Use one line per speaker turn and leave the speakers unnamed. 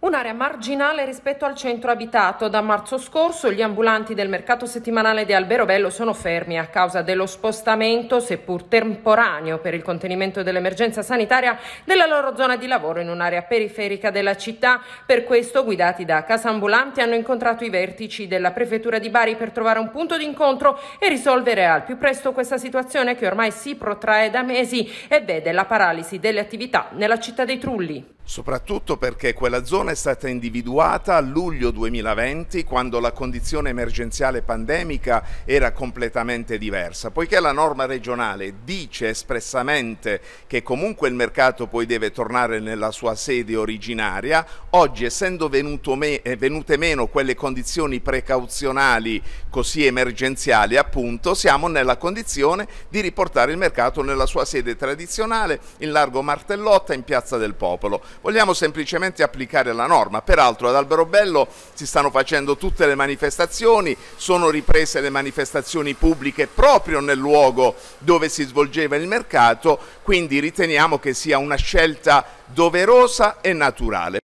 Un'area marginale rispetto al centro abitato. Da marzo scorso gli ambulanti del mercato settimanale di Alberobello sono fermi a causa dello spostamento, seppur temporaneo per il contenimento dell'emergenza sanitaria, della loro zona di lavoro in un'area periferica della città. Per questo, guidati da Casa Ambulanti, hanno incontrato i vertici della prefettura di Bari per trovare un punto d'incontro e risolvere al più presto questa situazione che ormai si protrae da mesi e vede la paralisi delle attività nella città dei Trulli
soprattutto perché quella zona è stata individuata a luglio 2020 quando la condizione emergenziale pandemica era completamente diversa, poiché la norma regionale dice espressamente che comunque il mercato poi deve tornare nella sua sede originaria, oggi essendo me eh, venute meno quelle condizioni precauzionali così emergenziali appunto, siamo nella condizione di riportare il mercato nella sua sede tradizionale in largo Martellotta in Piazza del Popolo vogliamo semplicemente applicare la norma. Peraltro ad Alberobello si stanno facendo tutte le manifestazioni, sono riprese le manifestazioni pubbliche proprio nel luogo dove si svolgeva il mercato, quindi riteniamo che sia una scelta doverosa e naturale.